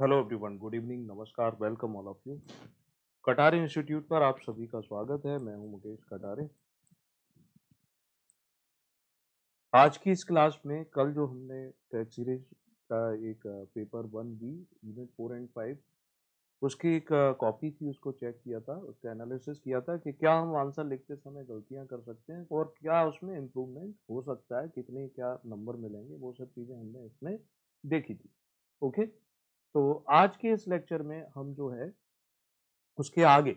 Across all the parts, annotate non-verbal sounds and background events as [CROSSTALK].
Hello everyone, good evening, नमस्कार, welcome all of you. Katare institute पर आप सभी का स्वागत है, मैं हूँ मुकेश कटारे। आज की इस क्लास में कल जो हमने टेस्ट सीरीज़ का एक paper one B unit four and five, उसकी एक कॉपी थी, उसको चेक किया था, उसका एनालिसिस किया था कि क्या हम आंसर लिखते समय गलतियाँ कर सकते हैं और क्या उसमें इम्प्रूवमेंट हो सकता है, कितने क्या नंबर मिलेंगे, वो सब चीज़ें हमने इसमें देखी थी। ओके? तो आज के इस लेक्चर में हम जो है, उसके आगे,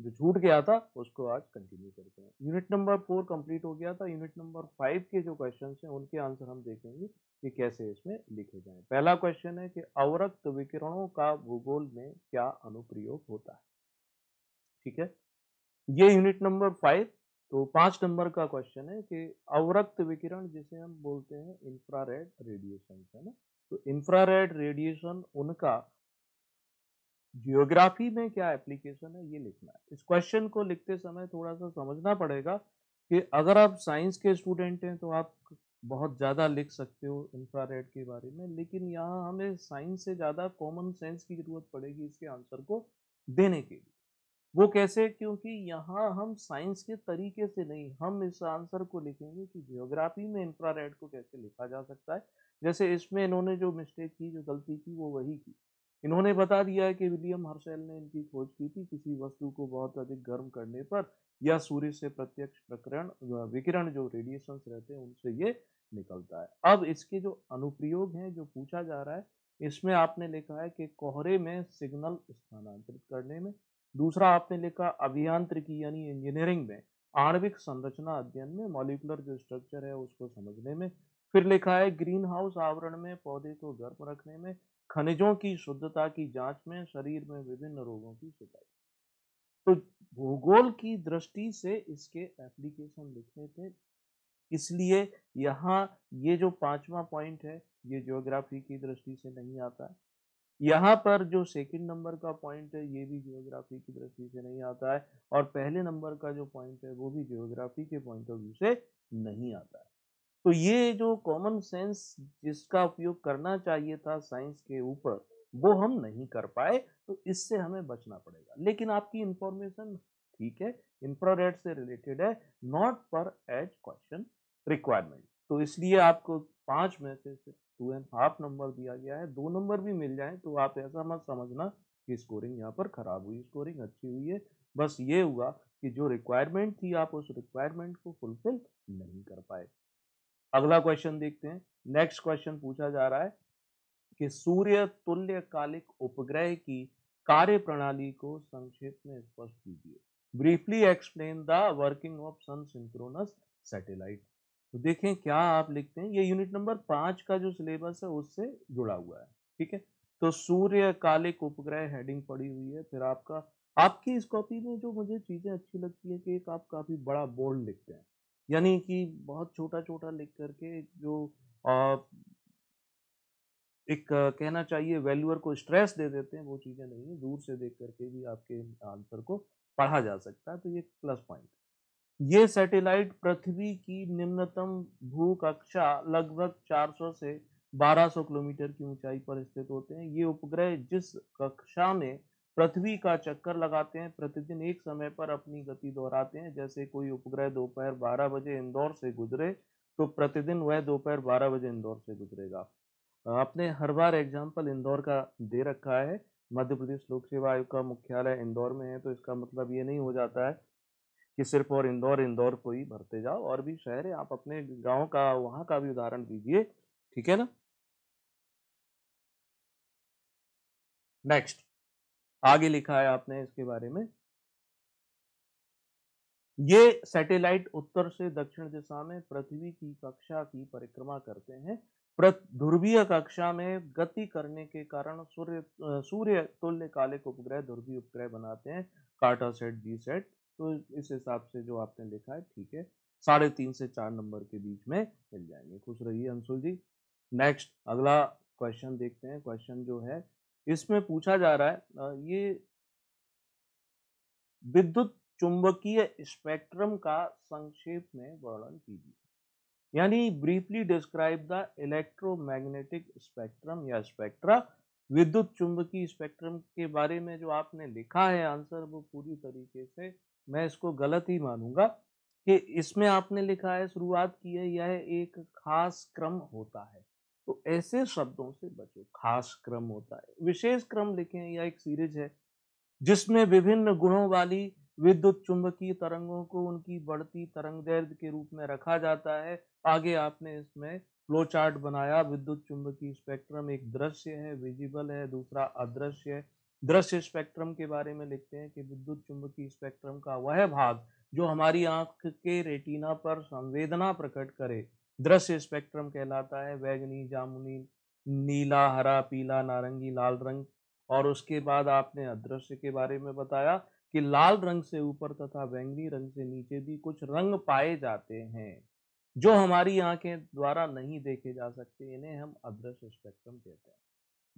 जो छूट गया था, उसको आज कंटिन्यू करते हैं। यूनिट नंबर फोर कंप्लीट हो गया था। यूनिट नंबर फाइव के जो क्वेश्चन हैं, उनके आंसर हम देखेंगे कि कैसे इसमें लिखे जाएँ। पहला क्वेश्चन है कि अवरक्त विकिरणों का भूगोल में क्या अनुप्रयोग होता है? ठीक है? ये यूनिट नंबर फाइव तो पाँच नंबर का क्वेश्चन है कि अवरक्त विकिरण जिसे हम बोलते हैं इंफ्रारेड रेडिएशन है ना? तो इंफ्रारेड रेडिएशन उनका जियोग्राफी में क्या एप्लीकेशन है, ये लिखना है। इस क्वेश्चन को लिखते समय थोड़ा सा समझना पड़ेगा कि अगर आप साइंस के स्टूडेंट हैं तो आप बहुत ज़्यादा लिख सकते हो इंफ्रारेड के बारे में, लेकिन यहाँ हमें साइंस से ज़्यादा कॉमन सेंस की ज़रूरत पड़ेगी इसके आंसर को देने के लिए। वो कैसे? क्योंकि यहाँ हम साइंस के तरीके से नहीं, हम इस आंसर को लिखेंगे कि जियोग्राफी में इंफ्रारेड को कैसे लिखा जा सकता है। जैसे इसमें इन्होंने जो मिस्टेक की, जो गलती की, वो वही की। इन्होंने बता दिया है कि विलियम हर्शेल ने इनकी खोज की थी किसी वस्तु को बहुत अधिक गर्म करने पर या सूर्य से प्रत्यक्ष प्रकरण विकिरण जो रेडिएशंस रहते हैं, उनसे ये निकलता है। अब इसके जो अनुप्रयोग हैं, जो पूछा जा रहा है, इसमें आपने लिखा है कि कोहरे में सिग्नल स्थानांतरित करने में, दूसरा आपने लिखा अभियांत्रिकी यानी इंजीनियरिंग में, आणविक संरचना अध्ययन में मॉलिकुलर जो स्ट्रक्चर है उसको समझने में फिर लिखा है ग्रीन हाउस आवरण में, पौधे को गर्म रखने में, खनिजों की शुद्धता की जाँच में, शरीर में विभिन्न रोगों की शिकायत तो भूगोल की दृष्टि से इसके एप्लीकेशन लिखने थे। इसलिए यहाँ ये जो पांचवा पॉइंट है, ये ज्योग्राफी की दृष्टि से नहीं आता। है यहाँ पर जो सेकंड नंबर का पॉइंट है, ये भी जियोग्राफी की दृष्टि से नहीं आता है, और पहले नंबर का जो पॉइंट है, वो भी जियोग्राफी के पॉइंट ऑफ़ व्यू से नहीं आता है। तो ये जो कॉमन सेंस जिसका उपयोग करना चाहिए था साइंस के ऊपर, वो हम नहीं कर पाए तो इससे हमें बचना पड़ेगा। लेकिन आपकी इंफॉर्मेशन ठीक है इंफ्रारेड से रिलेटेड है नॉट पर एज क्वेश्चन रिक्वायरमेंट तो इसलिए आपको पाँच में से सिर्फ़ टू एंड हाफ़ नंबर दिया गया है। दो नंबर भी मिल जाए तो आप ऐसा मत समझना कि स्कोरिंग यहाँ पर खराब हुई स्कोरिंग अच्छी हुई है। बस ये हुआ कि जो रिक्वायरमेंट थी, आप उस रिक्वायरमेंट को फुलफिल नहीं कर पाए। अगला क्वेश्चन देखते हैं। नेक्स्ट क्वेश्चन पूछा जा रहा है कि सूर्य तुल्य कालिक उपग्रह की कार्य प्रणाली को संक्षेप में स्पष्ट कीजिए। Briefly explain the working of sun synchronous satellite तो देखें क्या आप लिखते हैं। ये यूनिट नंबर पाँच का जो सिलेबस है, उससे जुड़ा हुआ है। ठीक है? तो सूर्य कालिक उपग्रह हेडिंग पड़ी हुई है। फिर आपका, आपकी इस कॉपी में जो मुझे चीज़ें अच्छी लगती है कि एक आप काफ़ी बड़ा बोल्ड लिखते हैं। यानी कि बहुत छोटा छोटा लिख करके जो आ, एक कहना चाहिए वैल्यूअर को स्ट्रेस दे देते हैं वो चीज़ें नहीं है दूर से देख करके भी आपके आंसर को पढ़ा जा सकता है तो ये प्लस पॉइंट। ये सैटेलाइट पृथ्वी की निम्नतम भू कक्षा लगभग 400 से 1200 किलोमीटर की ऊंचाई पर स्थित होते हैं। ये उपग्रह जिस कक्षा में पृथ्वी का चक्कर लगाते हैं, प्रतिदिन एक समय पर अपनी गति दोहराते हैं। जैसे कोई उपग्रह दोपहर 12 बजे इंदौर से गुजरे तो प्रतिदिन वह दोपहर 12 बजे इंदौर से गुजरेगा। आपने हर बार एग्ज़ाम्पल इंदौर का दे रखा है। मध्य प्रदेश लोक सेवा आयोग का मुख्यालय इंदौर में है तो इसका मतलब ये नहीं हो जाता है कि सिर्फ़ और इंदौर इंदौर को ही भरते जाओ। और भी शहर है, आप अपने गाँव का, वहाँ का भी उदाहरण दीजिए, ठीक है ना? नेक्स्ट आगे लिखा है आपने इसके बारे में। ये सैटेलाइट उत्तर से दक्षिण दिशा में पृथ्वी की कक्षा की परिक्रमा करते हैं। ध्रुवीय कक्षा में गति करने के कारण सूर्य सूर्य तुल्य कालिक उपग्रह ध्रुवीय उपग्रह बनाते हैं काटा सेट, जी सेट। तो इस हिसाब से जो आपने लिखा है, ठीक है। साढ़े तीन से चार नंबर के बीच में मिल जाएँगे। खुश रहिए अंशुल जी। नेक्स्ट, अगला क्वेश्चन देखते हैं। क्वेश्चन जो है इसमें पूछा जा रहा है ये विद्युत चुंबकीय स्पेक्ट्रम का संक्षेप में वर्णन कीजिए। यानी briefly describe the electromagnetic spectrum या स्पेक्ट्रा। विद्युत चुंबकीय स्पेक्ट्रम के बारे में जो आपने लिखा है आंसर, वो पूरी तरीके से मैं इसको गलत ही मानूँगा कि इसमें आपने लिखा है, शुरुआत की है, यह एक खास क्रम होता है। तो ऐसे शब्दों से बचो, खास क्रम होता है। विशेष क्रम लिखें यह एक सीरीज़ है, जिसमें विभिन्न गुणों वाली विद्युत चुंबकीय तरंगों को उनकी बढ़ती तरंग दैर्ध्य के रूप में रखा जाता है। आगे आपने इसमें फ्लो चार्ट बनाया, विद्युत चुंबकीय स्पेक्ट्रम एक दृश्य है विजिबल है, दूसरा अदृश्य है। दृश्य स्पेक्ट्रम के बारे में लिखते हैं कि विद्युत चुंबकीय स्पेक्ट्रम का वह भाग जो हमारी आँख के रेटिना पर संवेदना प्रकट करे। दृश्य स्पेक्ट्रम कहलाता है बैगनी जामुनी, नीला, हरा, पीला, नारंगी, लाल रंग। और उसके बाद आपने अदृश्य के बारे में बताया कि लाल रंग से ऊपर तथा बैंगनी रंग से नीचे भी कुछ रंग पाए जाते हैं, जो हमारी आँखें द्वारा नहीं देखे जा सकते, इन्हें हम अदृश्य स्पेक्ट्रम कहते हैं।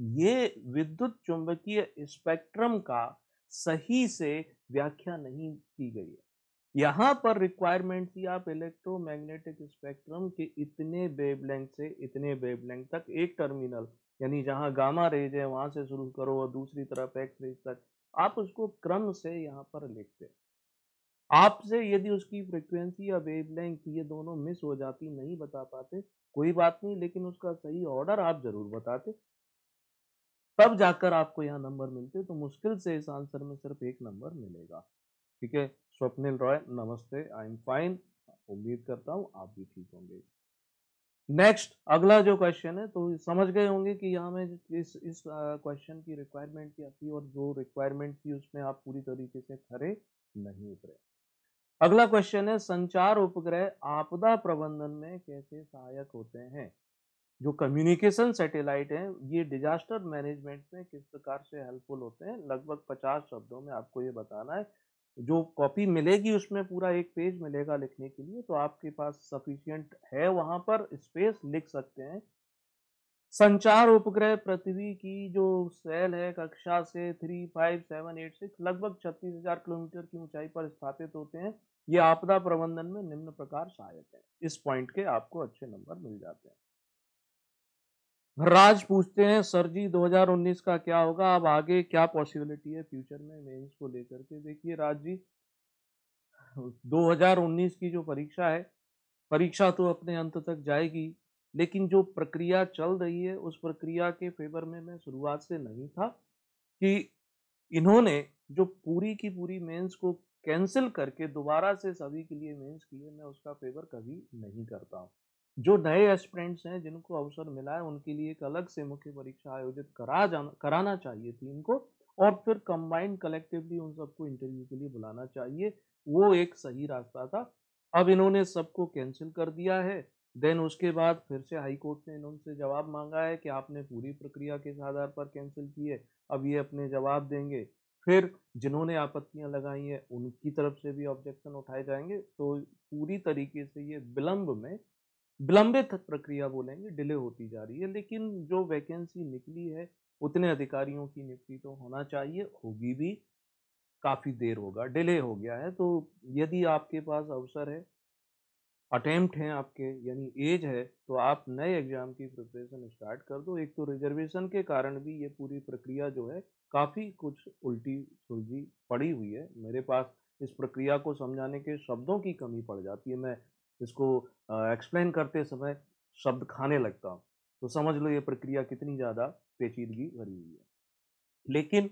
ये विद्युत चुंबकीय स्पेक्ट्रम का सही से व्याख्या नहीं की गई है। यहाँ पर रिक्वायरमेंट थी आप इलेक्ट्रोमैग्नेटिक स्पेक्ट्रम के इतने वेवलेंथ से इतने वेवलेंथ तक, एक टर्मिनल यानी जहाँ गामा रेज है, वहाँ से शुरू करो और दूसरी तरफ़ एक्स रेज तक, आप उसको क्रम से यहाँ पर लिखते आपसे यदि उसकी फ्रिक्वेंसी या वेवलेंथ ये दोनों मिस हो जाती, नहीं बता पाते, कोई बात नहीं, लेकिन उसका सही ऑर्डर आप ज़रूर बताते। तब जाकर आपको यहाँ नंबर मिलते तो मुश्किल से इस आंसर में सिर्फ़ एक नंबर मिलेगा, ठीक है? स्वप्निल रॉय, नमस्ते आई एम फाइन उम्मीद करता हूँ आप भी ठीक होंगे। नेक्स्ट अगला जो क्वेश्चन है तो समझ गए होंगे कि यहाँ में इस इस क्वेश्चन की रिक्वायरमेंट क्या थी और जो रिक्वायरमेंट थी उसमें आप पूरी तरीके से खरे नहीं उतरे। अगला क्वेश्चन है, संचार उपग्रह आपदा प्रबंधन में कैसे सहायक होते हैं? जो कम्युनिकेशन सैटेलाइट हैं, ये डिजास्टर मैनेजमेंट में किस प्रकार से हेल्पफुल होते हैं? लगभग 50 शब्दों में आपको ये बताना है। जो कॉपी मिलेगी उसमें पूरा एक पेज मिलेगा लिखने के लिए तो आपके पास सफिशियंट है वहाँ पर स्पेस लिख सकते हैं। संचार उपग्रह पृथ्वी की जो सेल है, कक्षा से three five seven eight six लगभग छत्तीस हज़ार किलोमीटर की ऊंचाई पर स्थापित होते हैं। ये आपदा प्रबंधन में निम्न प्रकार सहायक है। इस पॉइंट के आपको अच्छे नंबर मिल जाते हैं। राज पूछते हैं, सर जी 2019 का क्या होगा? अब आगे क्या पॉसिबिलिटी है फ्यूचर में मेंस को लेकर के? देखिए राज जी 2019 की जो परीक्षा है, परीक्षा तो अपने अंत तक जाएगी, लेकिन जो प्रक्रिया चल रही है, उस प्रक्रिया के फेवर में मैं शुरुआत से नहीं था कि इन्होंने जो पूरी की पूरी मेंस को कैंसिल करके दोबारा से सभी के लिए मेंस किए, मैं उसका फेवर कभी नहीं करता हूँ। जो नए एस्पिरेंट्स हैं, जिनको अवसर मिला है, उनके लिए एक अलग से मुख्य परीक्षा आयोजित करा जाना, कराना चाहिए थी इनको और फिर कंबाइंड कलेक्टिवली उन सबको इंटरव्यू के लिए बुलाना चाहिए। वो एक सही रास्ता था। अब इन्होंने सबको कैंसिल कर दिया है। देन उसके बाद फिर से हाई कोर्ट ने इन्होंने जवाब मांगा है कि आपने पूरी प्रक्रिया के आधार पर कैंसिल की है? अब ये अपने जवाब देंगे। फिर जिन्होंने आपत्तियाँ लगाई हैं, उनकी तरफ़ से भी ऑब्जेक्शन उठाए जाएँगे। तो पूरी तरीके से ये विलंब में विलंबित प्रक्रिया बोलेंगे, डिले होती जा रही है, लेकिन जो वैकेंसी निकली है, उतने अधिकारियों की नियुक्ति तो होना चाहिए, होगी भी, काफ़ी देर होगा, डिले हो गया है तो यदि आपके पास अवसर है, अटेम्प्ट हैं आपके, यानी एज है तो आप नए एग्ज़ाम की प्रिपरेशन स्टार्ट कर दो। एक तो रिजर्वेशन के कारण भी ये पूरी प्रक्रिया जो है, काफ़ी कुछ उल्टी सुलझी पड़ी हुई है। मेरे पास इस प्रक्रिया को समझाने के शब्दों की कमी पड़ जाती है, मैं इसको एक्सप्लेन करते समय शब्द खाने लगता हूँ। तो समझ लो ये प्रक्रिया कितनी ज़्यादा पेचीदगी भरी हुई है। लेकिन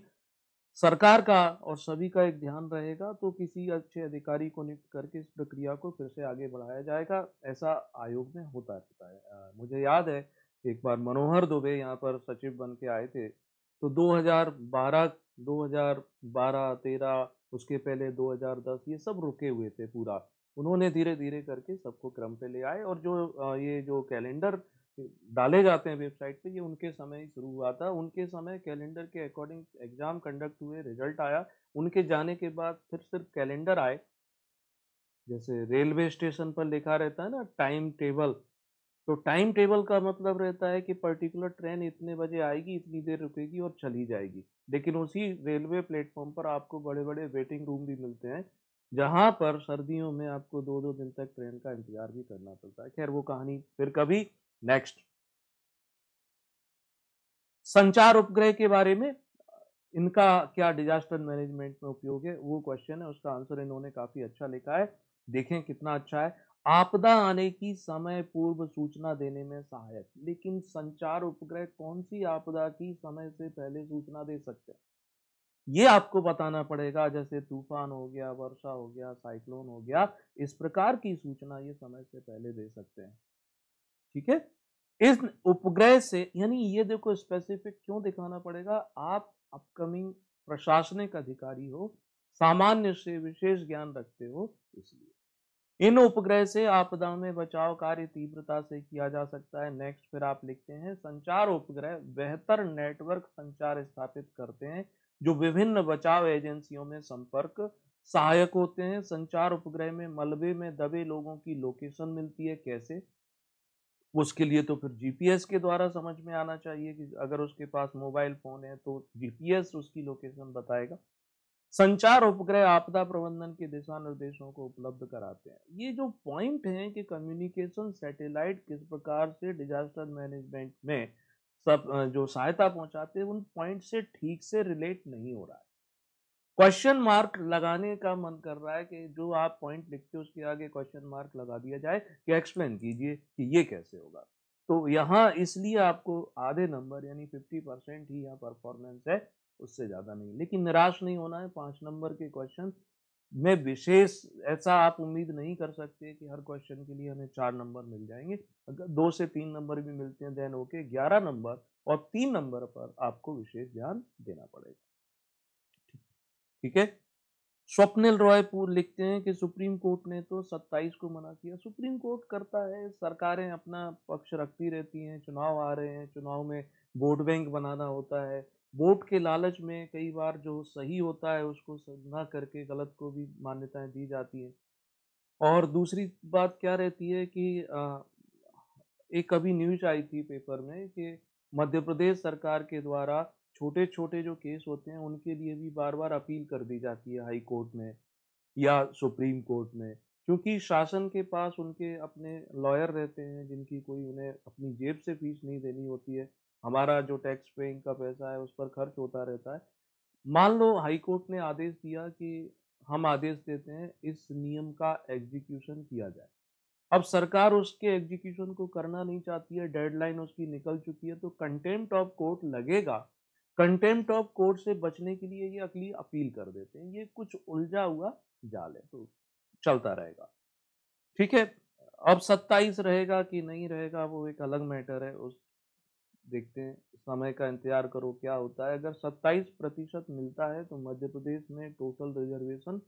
सरकार का और सभी का एक ध्यान रहेगा तो किसी अच्छे अधिकारी को नियुक्त करके इस प्रक्रिया को फिर से आगे बढ़ाया जाएगा, ऐसा आयोग में होता रहता है। मुझे याद है, एक बार मनोहर दुबे यहाँ पर सचिव बन के आए थे तो 2012 2012 13 उसके पहले 2010 ये सब रुके हुए थे पूरा। उन्होंने धीरे धीरे करके सबको क्रम पे ले आए और जो ये जो कैलेंडर डाले जाते हैं वेबसाइट पे, ये उनके समय ही शुरू हुआ था। उनके समय कैलेंडर के अकॉर्डिंग एग्ज़ाम कंडक्ट हुए, रिज़ल्ट आया। उनके जाने के बाद फिर सिर्फ़ कैलेंडर आए। जैसे रेलवे स्टेशन पर लिखा रहता है ना, टाइम टेबल। तो टाइम टेबल का मतलब रहता है कि पर्टिकुलर ट्रेन इतने बजे आएगी, इतनी देर रुकेगी और चली जाएगी। लेकिन उसी रेलवे प्लेटफॉर्म पर आपको बड़े बड़े वेटिंग रूम भी मिलते हैं। जहाँ पर सर्दियों में आपको दो दो दिन तक ट्रेन का इंतज़ार भी करना पड़ता है। खैर, वो कहानी फिर कभी नेक्स्ट संचार उपग्रह के बारे में, इनका क्या डिजास्टर मैनेजमेंट में उपयोग है, वो क्वेश्चन है, उसका आंसर इन्होंने काफ़ी अच्छा लिखा है। देखें कितना अच्छा है। आपदा आने की समय पूर्व सूचना देने में सहायक, लेकिन संचार उपग्रह कौन सी आपदा की समय से पहले सूचना दे सकते हैं? ये आपको बताना पड़ेगा, जैसे तूफ़ान हो गया, वर्षा हो गया, साइक्लोन हो गया, इस प्रकार की सूचना ये समय से पहले दे सकते हैं। ठीक है? इस उपग्रह से, यानी ये देखो स्पेसिफिक क्यों दिखाना पड़ेगा? आप अपकमिंग प्रशासनिक अधिकारी हो, सामान्य से विशेष ज्ञान रखते हो, इसलिए। इन उपग्रह से आपदा में बचाव कार्य तीव्रता से किया जा सकता है। नेक्स्ट फिर आप लिखते हैं, संचार उपग्रह बेहतर नेटवर्क संचार स्थापित करते हैं जो विभिन्न बचाव एजेंसियों में संपर्क, सहायक होते हैं, संचार उपग्रह में, मलबे में, दबे लोगों की लोकेशन मिलती है, कैसे? उसके लिए तो फिर जीपीएस के द्वारा समझ में आना चाहिए कि अगर उसके पास मोबाइल फ़ोन है तो जीपीएस उसकी लोकेशन बताएगा। संचार उपग्रह आपदा प्रबंधन के दिशा निर्देशों को उपलब्ध कराते हैं। ये जो पॉइंट है कि कम्युनिकेशन सैटेलाइट किस प्रकार से डिजास्टर मैनेजमेंट में सब जो सहायता पहुंचाते हैं, उन पॉइंट से ठीक से रिलेट नहीं हो रहा है। क्वेश्चन मार्क लगाने का मन कर रहा है कि जो आप पॉइंट लिखते हो, उसके आगे क्वेश्चन मार्क लगा दिया जाए कि एक्सप्लेन कीजिए कि ये कैसे होगा। तो यहाँ इसलिए आपको आधे नंबर यानी 50 परसेंट ही यहाँ परफॉर्मेंस है, उससे ज़्यादा नहीं। लेकिन निराश नहीं होना है, पाँच नंबर के क्वेश्चन में विशेष ऐसा आप उम्मीद नहीं कर सकते कि हर क्वेश्चन के लिए हमें चार नंबर मिल जाएँगे। अगर दो से तीन नंबर भी मिलते हैं देन ओके ग्यारह नंबर और तीन नंबर पर आपको विशेष ध्यान देना पड़ेगा। ठीक है? स्वप्निल रॉयपुर लिखते हैं कि सुप्रीम कोर्ट ने तो 27 को मना किया। सुप्रीम कोर्ट करता है, सरकारें अपना पक्ष रखती रहती हैं, चुनाव आ रहे हैं, चुनाव में वोट बैंक बनाना होता है। वोट के लालच में कई बार जो सही होता है, उसको ना करके गलत को भी मान्यताएँ दी जाती हैं। और दूसरी बात क्या रहती है कि एक कभी न्यूज़ आई थी पेपर में कि मध्य प्रदेश सरकार के द्वारा छोटे छोटे जो केस होते हैं, उनके लिए भी बार बार अपील कर दी जाती है हाई कोर्ट में या सुप्रीम कोर्ट में। क्योंकि शासन के पास उनके अपने लॉयर रहते हैं, जिनकी कोई उन्हें अपनी जेब से फ़ीस नहीं देनी होती है। हमारा जो टैक्स पेइंग का पैसा है, उस पर खर्च होता रहता है। मान लो हाई कोर्ट ने आदेश दिया कि हम आदेश देते हैं, इस नियम का एग्जीक्यूशन किया जाए। अब सरकार उसके एग्जीक्यूशन को करना नहीं चाहती है डेडलाइन उसकी निकल चुकी है तो कंटेम्प्ट ऑफ़ कोर्ट लगेगा। कंटेम्प्ट ऑफ़ कोर्ट से बचने के लिए ये अगली अपील कर देते हैं। ये कुछ उलझा हुआ जाल है तो चलता रहेगा। ठीक है? अब सत्ताईस रहेगा कि नहीं रहेगा, वो एक अलग मैटर है, उस देखते हैं, समय का इंतज़ार करो क्या होता है। अगर 27 प्रतिशत मिलता है तो मध्य प्रदेश में टोटल रिजर्वेशन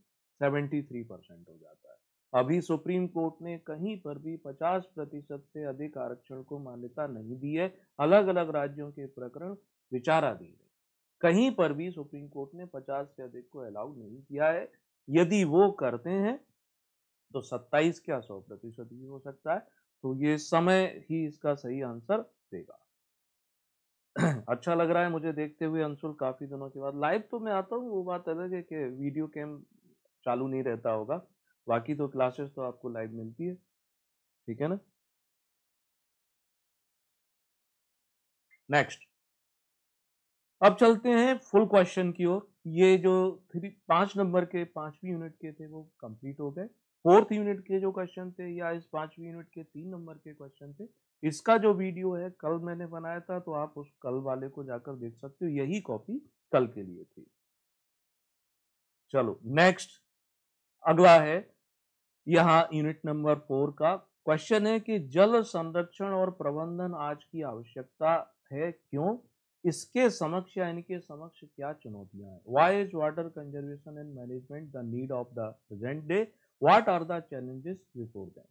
73 परसेंट हो जाता है। अभी सुप्रीम कोर्ट ने कहीं पर भी 50 प्रतिशत से अधिक आरक्षण को मान्यता नहीं दी है। अलग अलग राज्यों के प्रकरण विचाराधीन है। कहीं पर भी सुप्रीम कोर्ट ने 50 से अधिक को अलाउ नहीं किया है। यदि वो करते हैं तो 27 क्या 100 प्रतिशत भी हो सकता है। तो ये समय ही इसका सही आंसर देगा। [CLEARS THROAT] अच्छा लग रहा है मुझे देखते हुए अंशुल काफ़ी दिनों के बाद। लाइव तो मैं आता हूँ, वो बात अलग है कि वीडियो कैम चालू नहीं रहता होगा। बाकी तो क्लासेस तो आपको लाइव मिलती है। ठीक है ना? नेक्स्ट अब चलते हैं फुल क्वेश्चन की ओर। ये जो थ्री पाँच नंबर के, पांचवी यूनिट के थे, वो कंप्लीट हो गए। फोर्थ यूनिट के जो क्वेश्चन थे या इस पांचवी यूनिट के तीन नंबर के क्वेश्चन थे इसका जो वीडियो है, कल मैंने बनाया था तो आप उस कल वाले को जाकर देख सकते हो। यही कॉपी कल के लिए थी। चलो, नेक्स्ट, अगला है यहाँ यूनिट नंबर फोर का क्वेश्चन है कि जल संरक्षण और प्रबंधन आज की आवश्यकता है क्यों? इसके समक्ष या इनके समक्ष क्या चुनौतियाँ हैं? Why is water conservation and management the need of the present day what are the challenges before that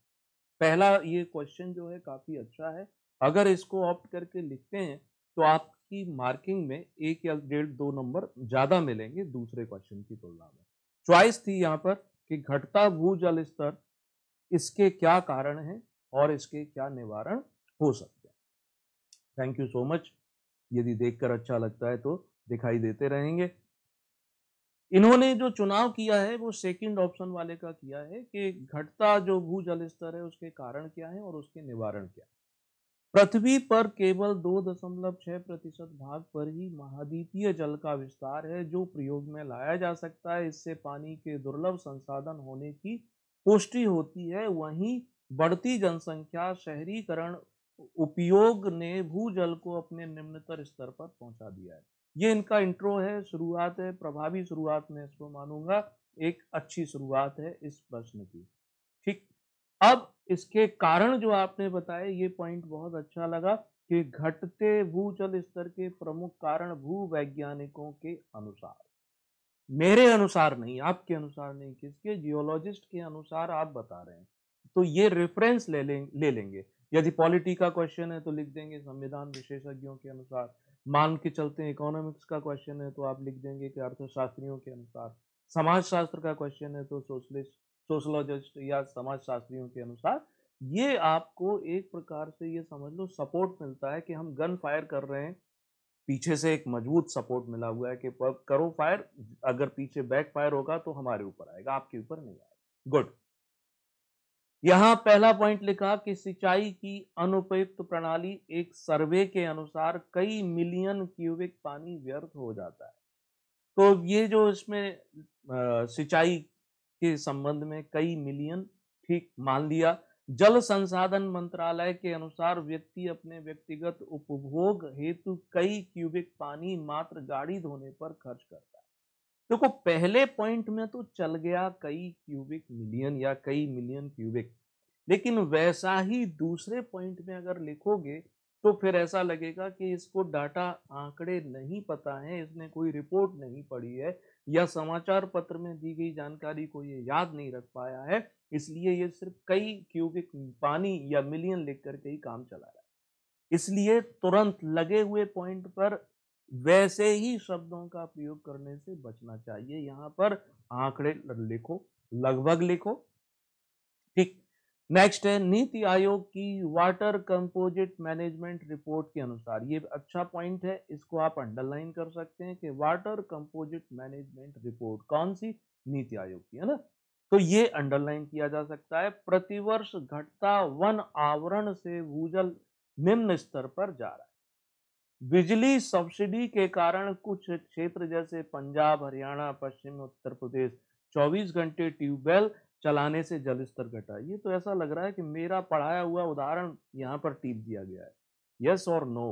पहला ये क्वेश्चन जो है काफ़ी अच्छा है। अगर इसको ऑप्ट करके लिखते हैं तो आपकी मार्किंग में एक या डेढ़, दो नंबर ज़्यादा मिलेंगे दूसरे क्वेश्चन की तुलना में। चॉइस थी यहाँ पर कि घटता भू जल स्तर, इसके क्या कारण हैं और इसके क्या निवारण हो सकते हैं। थैंक यू सो मच यदि देखकर अच्छा लगता है तो दिखाई देते रहेंगे। इन्होंने जो चुनाव किया है, वो सेकंड ऑप्शन वाले का किया है कि घटता जो भूजल स्तर है, उसके कारण क्या है और उसके निवारण क्या पृथ्वी पर केवल दो दशमलव छह प्रतिशत भाग पर ही महाद्वीपीय जल का विस्तार है, जो प्रयोग में लाया जा सकता है। इससे पानी के दुर्लभ संसाधन होने की पुष्टि होती है। वहीं बढ़ती जनसंख्या, शहरीकरण उपयोग ने भूजल को अपने निम्नतर स्तर पर पहुँचा दिया है। ये इनका इंट्रो है, शुरुआत है, प्रभावी शुरुआत में इसको मानूँगा। एक अच्छी शुरुआत है इस प्रश्न की। ठीक, अब इसके कारण जो आपने बताए, ये पॉइंट बहुत अच्छा लगा कि घटते भूजल स्तर के प्रमुख कारण भू वैज्ञानिकों के अनुसार। मेरे अनुसार नहीं, आपके अनुसार नहीं, किसके? जियोलॉजिस्ट के अनुसार आप बता रहे हैं। तो ये रेफरेंस ले लेंगे ले लेंगे। यदि पॉलिटी का क्वेश्चन है तो लिख देंगे, संविधान विशेषज्ञों के अनुसार। मान के चलते इकोनॉमिक्स का क्वेश्चन है तो आप लिख देंगे कि अर्थशास्त्रियों के अनुसार। समाज शास्त्र का क्वेश्चन है तो सोशलिस्ट सोशलॉजिस्ट या समाज शास्त्रियों के अनुसार। ये आपको एक प्रकार से ये समझ लो सपोर्ट मिलता है कि हम गन फायर कर रहे हैं। पीछे से एक मज़बूत सपोर्ट मिला हुआ है कि करो फायर अगर पीछे बैक फायर होगा तो हमारे ऊपर आएगा, आपके ऊपर नहीं आएगा। गुड यहाँ पहला पॉइंट लिखा कि सिंचाई की अनुपयुक्त प्रणाली एक सर्वे के अनुसार कई मिलियन क्यूबिक पानी व्यर्थ हो जाता है। तो ये जो इसमें सिंचाई के संबंध में कई मिलियन, ठीक, मान लिया। जल संसाधन मंत्रालय के अनुसार व्यक्ति अपने व्यक्तिगत उपभोग हेतु कई क्यूबिक पानी मात्र गाड़ी धोने पर खर्च करता है। देखो तो पहले पॉइंट में तो चल गया कई क्यूबिक मिलियन या कई मिलियन क्यूबिक लेकिन वैसा ही दूसरे पॉइंट में अगर लिखोगे तो फिर ऐसा लगेगा कि इसको डाटा आंकड़े नहीं पता है, इसने कोई रिपोर्ट नहीं पढ़ी है, या समाचार पत्र में दी गई जानकारी को ये याद नहीं रख पाया है, इसलिए ये सिर्फ़ कई क्यूबिक पानी या मिलियन लिख करके ही काम चला रहा है। इसलिए तुरंत लगे हुए पॉइंट पर वैसे ही शब्दों का प्रयोग करने से बचना चाहिए। यहाँ पर आंकड़े लिखो, लगभग लिखो, ठीक। नेक्स्ट है, नीति आयोग की वाटर कंपोजिट मैनेजमेंट रिपोर्ट के अनुसार। ये अच्छा पॉइंट है, इसको आप अंडरलाइन कर सकते हैं कि वाटर कंपोजिट मैनेजमेंट रिपोर्ट कौन सी? नीति आयोग की, है ना? तो ये अंडरलाइन किया जा सकता है। प्रतिवर्ष घटता वन आवरण से भूजल निम्न स्तर पर जा रहा है। बिजली सब्सिडी के कारण कुछ क्षेत्र जैसे पंजाब, हरियाणा, पश्चिम, उत्तर प्रदेश 24 घंटे ट्यूबवेल चलाने से जल स्तर घटा। ये तो ऐसा लग रहा है कि मेरा पढ़ाया हुआ उदाहरण यहाँ पर टीप दिया गया है। यस और नो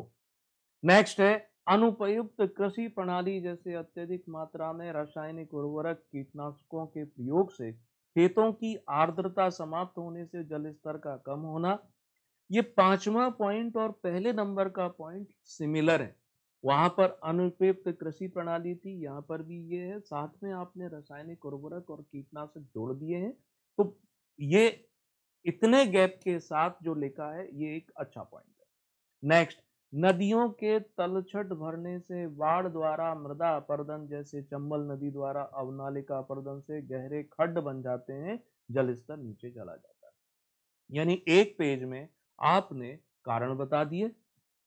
नेक्स्ट है, अनुपयुक्त कृषि प्रणाली जैसे अत्यधिक मात्रा में रासायनिक उर्वरक कीटनाशकों के प्रयोग से खेतों की आर्द्रता समाप्त होने से जल स्तर का कम होना ये पांचवा पॉइंट और पहले नंबर का पॉइंट सिमिलर है। वहाँ पर अनुपयुक्त कृषि प्रणाली थी, यहाँ पर भी ये है। साथ में आपने रासायनिक उर्वरक और कीटनाशक जोड़ दिए हैं। तो ये इतने गैप के साथ जो लिखा है, ये एक अच्छा पॉइंट है। नेक्स्ट नदियों के तलछट भरने से बाढ़ द्वारा मृदा अपर्दन जैसे चंबल नदी द्वारा अवनालिका अपर्दन से गहरे खड्ड बन जाते हैं जल स्तर नीचे चला जाता है। यानी एक पेज में आपने कारण बता दिए।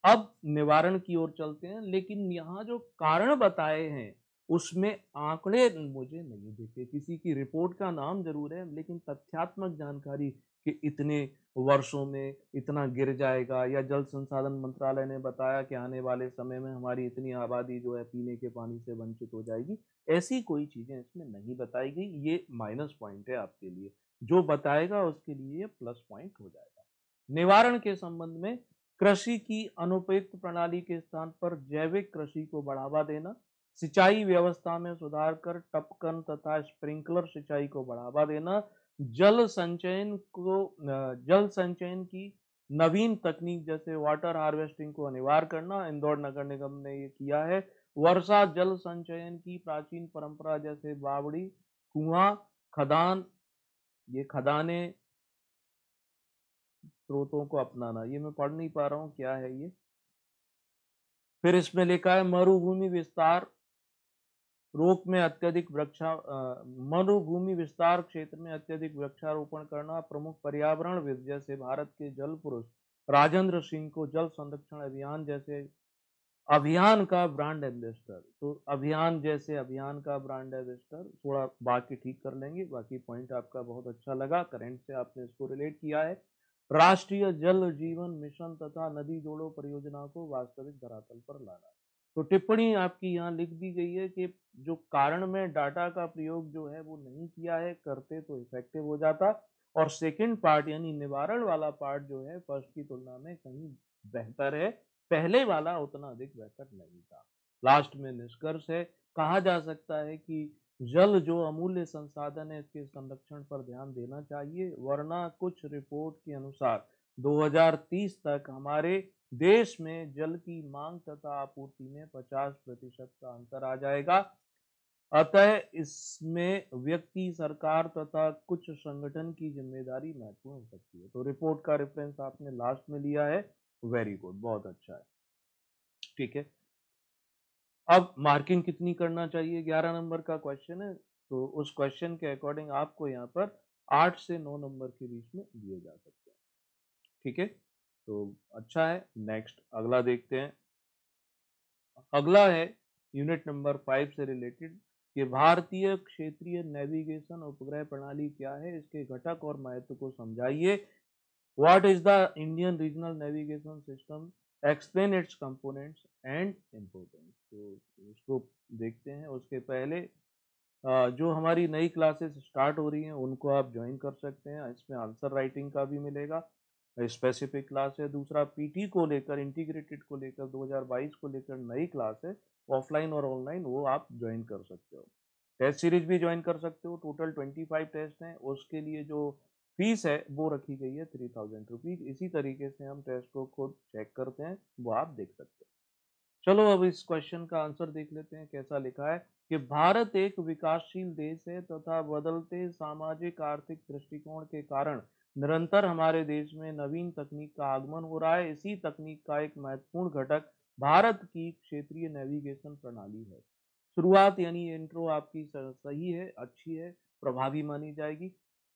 अब निवारण की ओर चलते हैं, लेकिन यहाँ जो कारण बताए हैं, उसमें आंकड़े मुझे नहीं दिखे। किसी की रिपोर्ट का नाम ज़रूर है, लेकिन तथ्यात्मक जानकारी कि इतने वर्षों में इतना गिर जाएगा या जल संसाधन मंत्रालय ने बताया कि आने वाले समय में हमारी इतनी आबादी जो है पीने के पानी से वंचित हो जाएगी, ऐसी कोई चीज़ें इसमें नहीं बताई गई। ये माइनस पॉइंट है आपके लिए। जो बताएगा उसके लिए प्लस पॉइंट हो जाएगा। निवारण के संबंध में कृषि की अनुपयुक्त प्रणाली के स्थान पर जैविक कृषि को बढ़ावा देना, सिंचाई व्यवस्था में सुधार कर टपकन तथा स्प्रिंकलर सिंचाई को बढ़ावा देना, जल संचयन को जल संचयन की नवीन तकनीक जैसे वाटर हार्वेस्टिंग को अनिवार्य करना, इंदौर नगर निगम ने ये किया है। वर्षा जल संचयन की प्राचीन परंपरा जैसे बावड़ी, कुआँ, खदान, ये खदाने स्रोतों को अपनाना। ये मैं पढ़ नहीं पा रहा हूँ, क्या है ये? फिर इसमें लिखा है, मरुभूमि विस्तार रोक में अत्यधिक वृक्षा मरुभूमि विस्तार क्षेत्र में अत्यधिक वृक्षारोपण करना प्रमुख पर्यावरण जैसे भारत के जल पुरुष राजेंद्र सिंह को जल संरक्षण अभियान जैसे अभियान का ब्रांड एम्बेसडर। तो अभियान जैसे अभियान का ब्रांड एम्बेसडर, थोड़ा बाकी ठीक कर लेंगे, बाकी पॉइंट आपका बहुत अच्छा लगा, करेंट से आपने इसको रिलेट किया है। राष्ट्रीय जल जीवन मिशन तथा नदी जोड़ो परियोजना को वास्तविक धरातल पर लाना। तो टिप्पणी आपकी यहाँ लिख दी गई है कि जो कारण में डाटा का प्रयोग जो है वो नहीं किया है, करते तो इफ़ेक्टिव हो जाता और सेकंड पार्ट यानी निवारण वाला पार्ट जो है फ़र्स्ट की तुलना में कहीं बेहतर है। पहले वाला उतना अधिक बेहतर नहीं था। लास्ट में निष्कर्ष है। कहा जा सकता है कि जल जो अमूल्य संसाधन है, इसके संरक्षण पर ध्यान देना चाहिए। वरना कुछ रिपोर्ट के अनुसार 2030 तक हमारे देश में जल की मांग तथा आपूर्ति में 50 प्रतिशत का अंतर आ जाएगा। अतः इसमें व्यक्ति, सरकार तथा कुछ संगठन की ज़िम्मेदारी महत्वपूर्ण हो सकती है। तो रिपोर्ट का रेफरेंस आपने लास्ट में लिया है। वेरी गुड बहुत अच्छा है। ठीक है। अब मार्किंग कितनी करना चाहिए? ग्यारह नंबर का क्वेश्चन है तो उस क्वेश्चन के अकॉर्डिंग आपको यहाँ पर आठ से नौ नंबर के बीच में दिए जा सकते हैं। ठीक है? तो अच्छा है, नेक्स्ट, अगला देखते हैं। अगला है, यूनिट नंबर फाइव से रिलेटेड, कि भारतीय क्षेत्रीय नेविगेशन उपग्रह प्रणाली क्या है? इसके घटक और महत्व को समझाइए। What is the Indian regional navigation system explain its components and importance तो इसको देखते हैं। उसके पहले जो हमारी नई क्लासेस स्टार्ट हो रही हैं, उनको आप ज्वाइन कर सकते हैं। इसमें आंसर राइटिंग का भी मिलेगा। स्पेसिफिक क्लास है। दूसरा पीटी को लेकर इंटीग्रेटेड को लेकर 2022 को लेकर नई क्लास है। ऑफलाइन और ऑनलाइन वो आप ज्वाइन कर सकते हो। टेस्ट सीरीज़ भी ज्वाइन कर सकते हो। टोटल 25 टेस्ट हैं। उसके लिए जो फ़ीस है, वो रखी गई है थ्री थाउज़ेंड रुपीज़ इसी तरीके से हम टेस्ट को खुद चेक करते हैं, वो आप देख सकते हैं। चलो अब इस क्वेश्चन का आंसर देख लेते हैं, कैसा लिखा है कि भारत एक विकासशील देश है तथा बदलते सामाजिक, आर्थिक दृष्टिकोण के कारण निरंतर हमारे देश में नवीन तकनीक का आगमन हो रहा है। इसी तकनीक का एक महत्वपूर्ण घटक भारत की क्षेत्रीय नेविगेशन प्रणाली है। शुरुआत यानी इंट्रो आपकी सही है, अच्छी है, प्रभावी मानी जाएगी।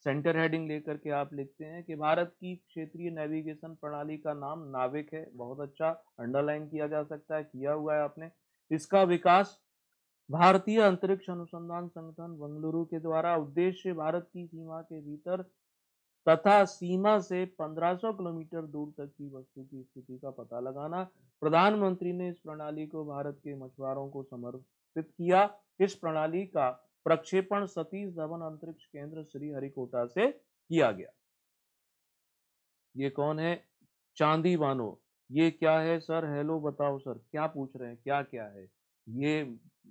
सेंटर हेडिंग लेकर के आप लिखते हैं कि भारत की क्षेत्रीय नेविगेशन प्रणाली का नाम नाविक है। बहुत अच्छा अंडरलाइन किया जा सकता है, किया हुआ है आपने। इसका विकास भारतीय अंतरिक्ष अनुसंधान संगठन बंगलुरु के द्वारा उद्देश्य भारत की सीमा के भीतर तथा सीमा से 1500 किलोमीटर दूर तक की वस्तु की स्थिति का पता लगाना। प्रधानमंत्री ने इस प्रणाली को भारत के मछुआरों को समर्पित किया। इस प्रणाली का प्रक्षेपण सतीश धवन अंतरिक्ष केंद्र श्री हरिकोटा से किया गया। ये कौन है? चांदी बानो ये क्या है सर? हेलो बताओ सर। क्या पूछ रहे हैं? क्या क्या है? ये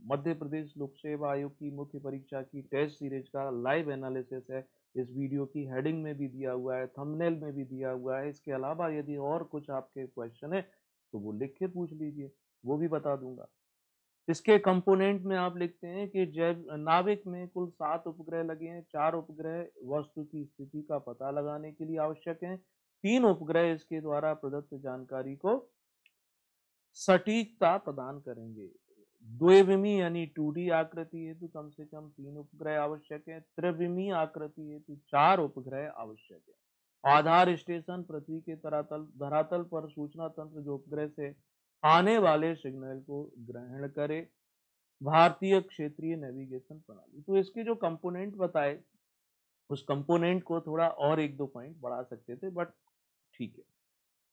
मध्य प्रदेश लोक सेवा आयोग की मुख्य परीक्षा की टेस्ट सीरीज़ का लाइव एनालिसिस है। इस वीडियो की हेडिंग में भी दिया हुआ है थंबनेल में भी दिया हुआ है। इसके अलावा यदि और कुछ आपके क्वेश्चन है तो वो लिख के पूछ लीजिए। वो भी बता दूँगा। इसके कंपोनेंट में आप लिखते हैं कि जैव नाविक में कुल सात उपग्रह लगे हैं, चार उपग्रह वस्तु की स्थिति का पता लगाने के लिए आवश्यक हैं। तीन उपग्रह इसके द्वारा प्रदत्त जानकारी को सटीकता प्रदान करेंगे। द्विविमी यानी टू आकृति हेतु कम से कम तीन उपग्रह आवश्यक है, त्रिविमी आकृति हेतु चार उपग्रह आवश्यक है। आधार स्टेशन पृथ्वी के धरातल धरातल पर सूचना तंत्र जो उपग्रह से आने वाले सिग्नल को ग्रहण करे। भारतीय क्षेत्रीय नेविगेशन प्रणाली। तो इसके जो कंपोनेंट बताए, उस कंपोनेंट को थोड़ा और एक दो पॉइंट बढ़ा सकते थे, बट ठीक है।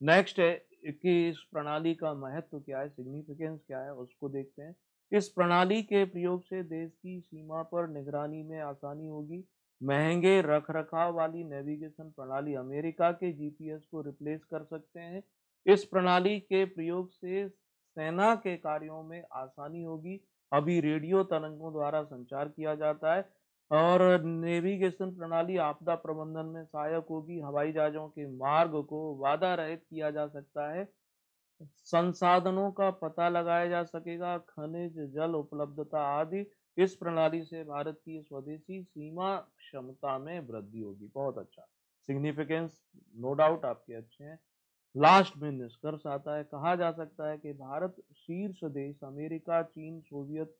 नेक्स्ट है कि इस प्रणाली का महत्व क्या है, सिग्निफिकेंस क्या है, उसको देखते हैं। इस प्रणाली के प्रयोग से देश की सीमा पर निगरानी में आसानी होगी। महँगे रख रखाव वाली नेविगेशन प्रणाली अमेरिका के जीपीएस को रिप्लेस कर सकते हैं। इस प्रणाली के प्रयोग से सेना के कार्यों में आसानी होगी। अभी रेडियो तरंगों द्वारा संचार किया जाता है और नेविगेशन प्रणाली आपदा प्रबंधन में सहायक होगी। हवाई जहाजों के मार्ग को वादा रहित किया जा सकता है। संसाधनों का पता लगाया जा सकेगा। खनिज, जल उपलब्धता आदि इस प्रणाली से भारत की स्वदेशी सीमा क्षमता में वृद्धि होगी। बहुत अच्छा। सिग्निफिकेंस नो डाउट आपके अच्छे हैं। लास्ट में निष्कर्ष आता है, कहा जा सकता है कि भारत शीर्ष देश अमेरिका, चीन, सोवियत,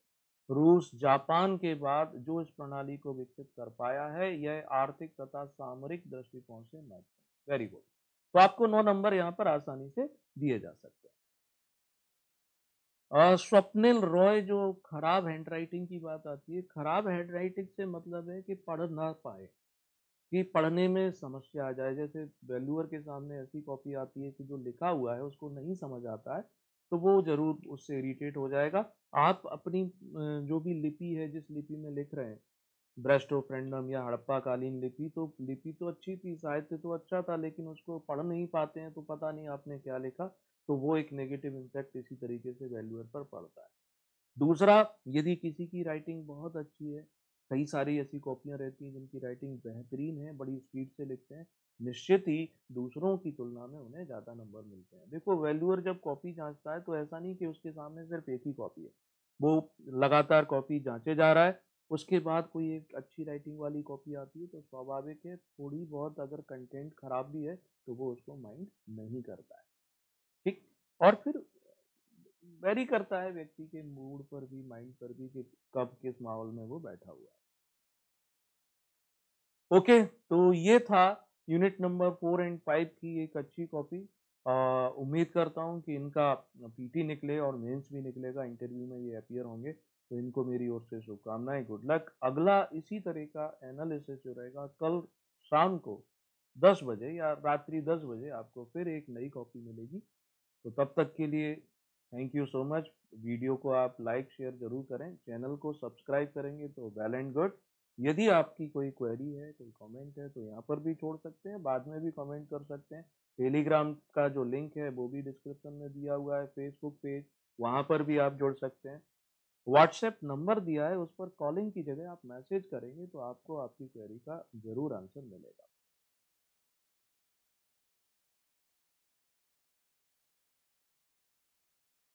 रूस, जापान के बाद जो इस प्रणाली को विकसित कर पाया है, यह आर्थिक तथा सामरिक दृष्टिकोण से महत्वपूर्ण। वेरी गुड तो आपको नौ नंबर यहाँ पर आसानी से दिए जा सकते हैं। स्वप्निल रॉय जो खराब हैंडराइटिंग की बात आती है, खराब हैंडराइटिंग से मतलब है कि पढ़ ना पाए। कि पढ़ने में समस्या आ जाए, जैसे वैल्यूअर के सामने ऐसी कॉपी आती है कि जो लिखा हुआ है, उसको नहीं समझ आता है तो वो ज़रूर उससे इरिटेट हो जाएगा। आप अपनी जो भी लिपि है, जिस लिपि में लिख रहे हैं ब्रेस्ट ऑफ़ फ्रेंडम या हड़प्पा कालीन लिपि तो लिपि तो अच्छी थी, साहित्य तो अच्छा था, लेकिन उसको पढ़ नहीं पाते हैं तो पता नहीं आपने क्या लिखा तो वो एक नेगेटिव इम्पैक्ट इसी तरीके से वैल्यूअर पर पड़ता है। दूसरा, यदि किसी की राइटिंग बहुत अच्छी है कई सारी ऐसी कॉपियाँ रहती हैं जिनकी राइटिंग बेहतरीन है, बड़ी स्पीड से लिखते हैं। निश्चित ही दूसरों की तुलना में उन्हें ज़्यादा नंबर मिलते हैं। देखो, वैल्यूअर जब कॉपी जांचता है तो ऐसा नहीं कि उसके सामने सिर्फ़ एक ही कॉपी है। वो लगातार कॉपी जांचे जा रहा है, उसके बाद कोई एक अच्छी राइटिंग वाली कॉपी आती है तो स्वाभाविक है, थोड़ी बहुत अगर कंटेंट खराब भी है तो वो उसको माइंड नहीं करता है। ठीक? और फिर वेरी करता है व्यक्ति के मूड पर भी, माइंड पर भी कि कब किस माहौल में वो बैठा हुआ है। ओके तो ये था unit number four and five की एक अच्छी कॉपी। उम्मीद करता हूँ कि इनका पीटी निकले और मेंस भी निकलेगा, इंटरव्यू में ये अपियर होंगे तो इनको मेरी ओर से शुभकामनाएँ गुड लक अगला इसी तरह का एनालिसिस जो रहेगा कल शाम को 10 बजे या रात्रि 10 बजे आपको फिर एक नई कॉपी मिलेगी। तो तब तक के लिए thank you so much video को आप लाइक शेयर ज़रूर करें। चैनल को सब्सक्राइब करेंगे तो वेल एंड गुड यदि आपकी कोई क्वेरी है, कोई कमेंट है तो यहाँ पर भी छोड़ सकते हैं, बाद में भी कमेंट कर सकते हैं। टेलीग्राम का जो लिंक है, वो भी डिस्क्रिप्शन में दिया हुआ है, फेसबुक पेज, वहाँ पर भी आप जोड़ सकते हैं। व्हाट्सएप नंबर दिया है, उस पर कॉलिंग की जगह आप मैसेज करेंगे तो आपको आपकी क्वेरी का ज़रूर आंसर मिलेगा।